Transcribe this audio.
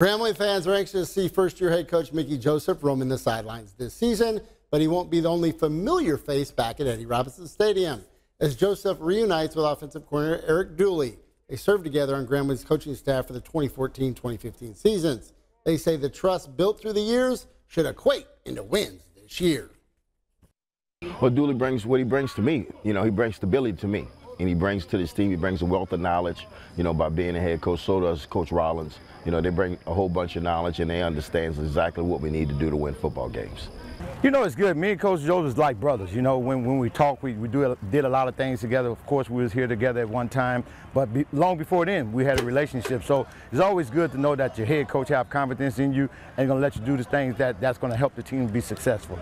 Grambling fans are anxious to see first-year head coach Mickey Joseph roaming the sidelines this season, but he won't be the only familiar face back at Eddie Robinson Stadium. As Joseph reunites with offensive coordinator Eric Dooley, they served together on Grambling's coaching staff for the 2014-2015 seasons. They say the trust built through the years should equate into wins this year. Well, Dooley brings what he brings to me. You know, he brings stability to me and he brings to this team, he brings a wealth of knowledge, you know, by being a head coach. So does Coach Rollins. You know, they bring a whole bunch of knowledge and they understand exactly what we need to do to win football games. You know, it's good. Me and Coach Joe is like brothers. You know, when, when we talk, we, we do, did a lot of things together. Of course, we was here together at one time, but be, long before then, we had a relationship. So it's always good to know that your head coach have confidence in you and going to let you do the things that, that's going to help the team be successful.